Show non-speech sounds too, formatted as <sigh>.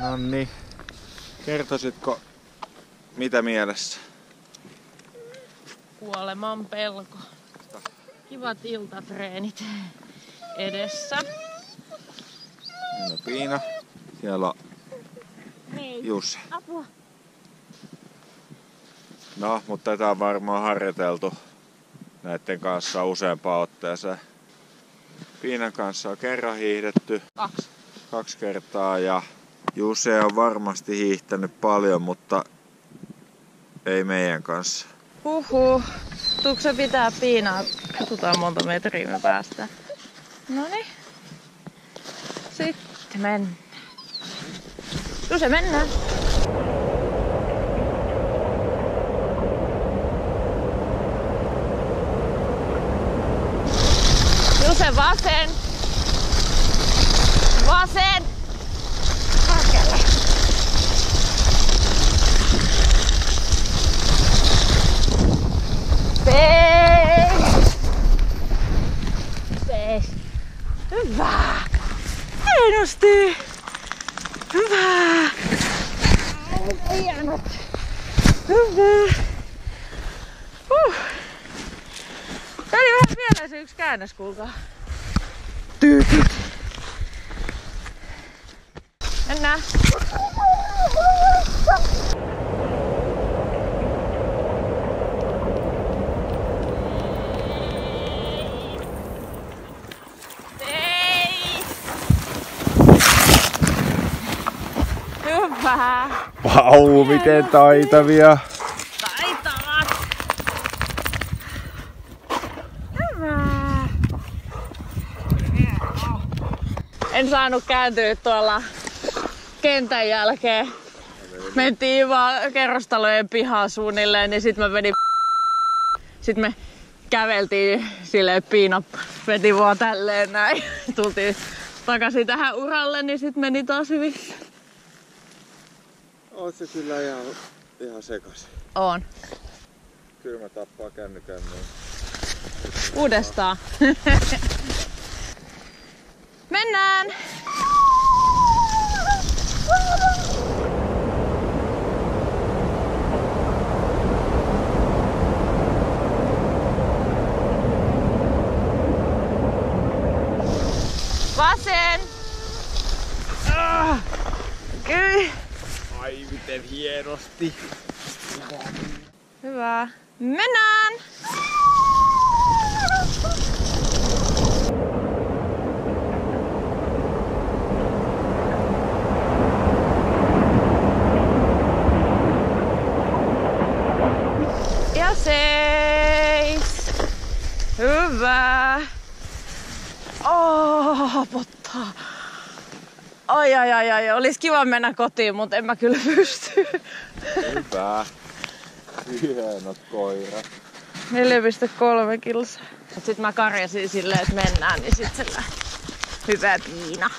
No niin. Kertoisitko, mitä mielessä? Kuoleman pelko. Kivat iltatreenit edessä. No Piina. Siellä on Niin. Jussi. Apua. No, mutta tätä on varmaan harjoiteltu näiden kanssa useampaan otteeseen. Piinan kanssa on kerran hiihdetty Kaksi. kaksi kertaa ja Juse on varmasti hiihtänyt paljon, mutta ei meidän kanssa. Huhu. Tuukko se pitää piinaa? Katsotaan monta metriä me päästään. Noni. Sitten mennään. Juse, mennään. Juse, vasen. Vasen. Hienosti. Hyvä. Hienot. Hyvä. Huh. Tää oli vähän vielä se yksi käännös, kuulkaa. Tyytit. Mennään. Ei. Hyvä. Vau, miten taitavia! Taitavat. Hyvä. En saanut kääntyä tuolla kentän jälkeen. Mentiin vaan kerrostalojen pihaan suunnilleen, niin sitten mä menin <laughs> Sitten me käveltiin silleen piina veti vaan tälleen näin. <laughs> Tultiin takaisin tähän uralle, niin sitten meni taas hyvin. Oot se kyllä ihan, ihan sekas. On. Kyllä mä tappaa kännykän niin. Uudestaan. Mennään! Vasen! Ah, Kyllä. Ai miten hienosti. Hyvä. Mennään! Ja seis. Hyvä. Oh, pottaa. Ai, ai, ai, ai. Olisi kiva mennä kotiin, mutta en mä kyllä pysty. Hyvä. Hienot koirat. 4,3 kilsaa. Sitten mä karjasin silleen, että mennään, niin sitten se lähti. Hyvä piina.